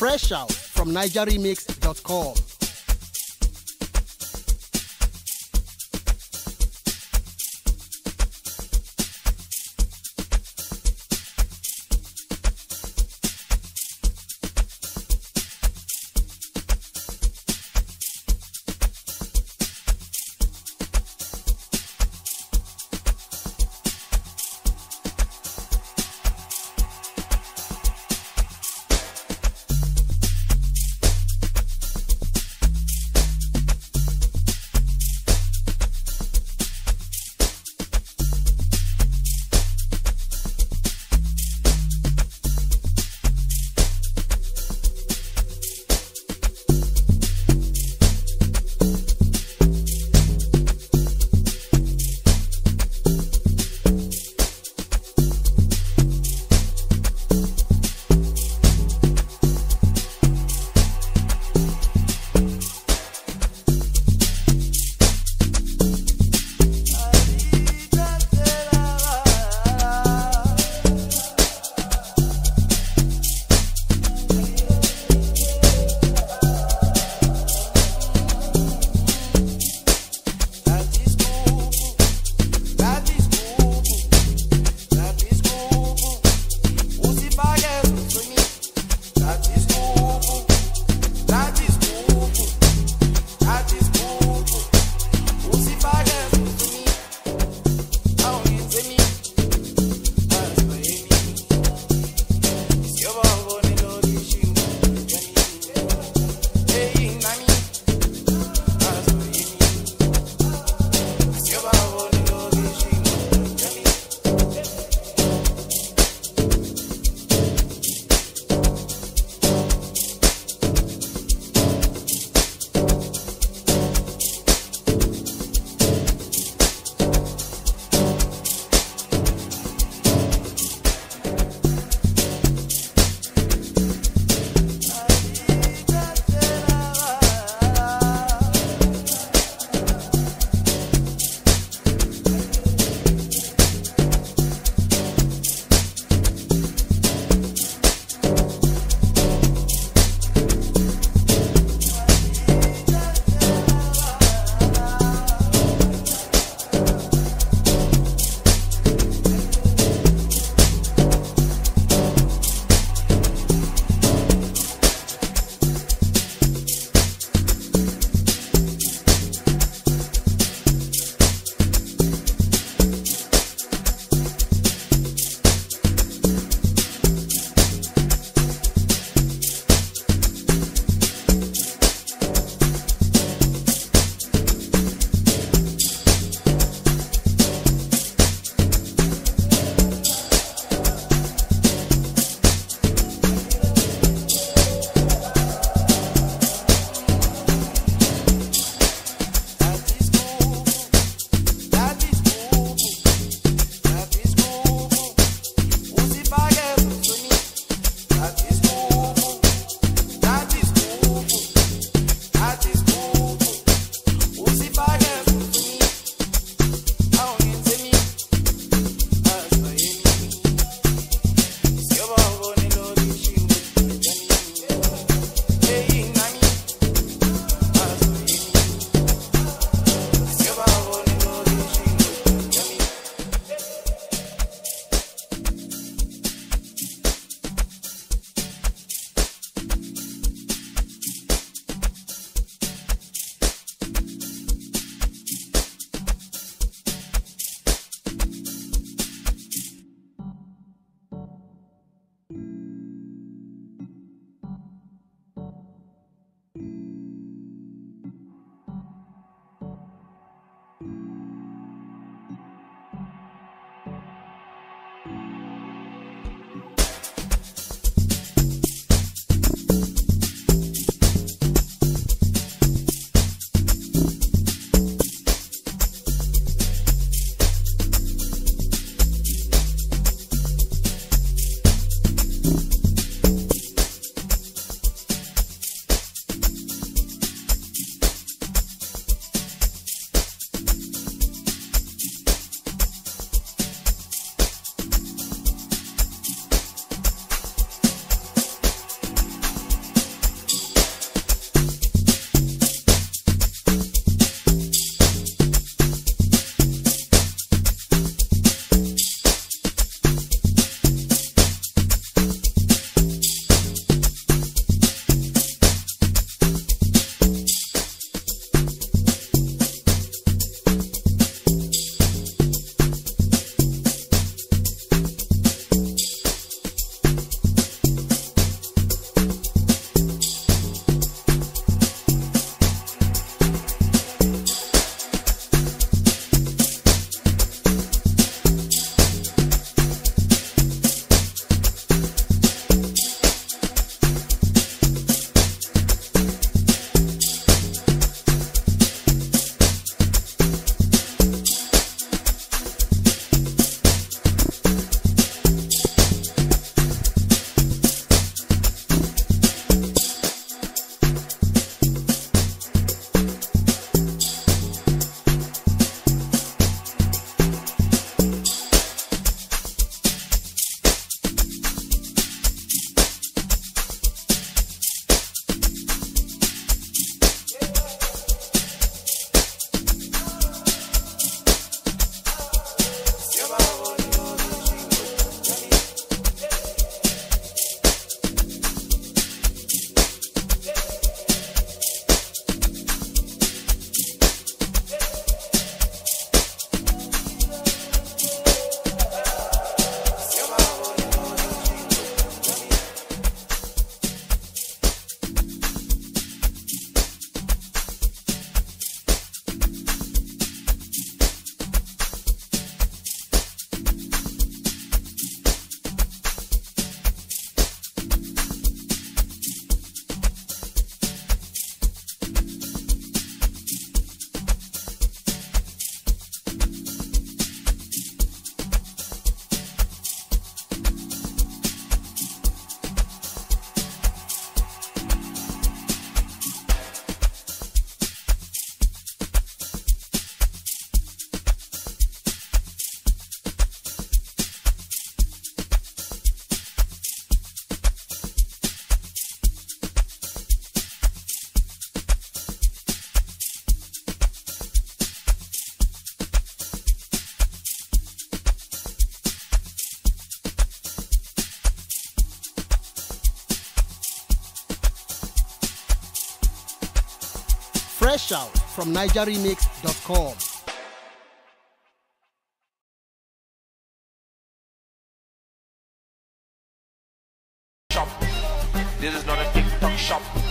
Fresh out from NigerRemix.com. Fresh out from NigerRemix.com. This is not a TikTok shop.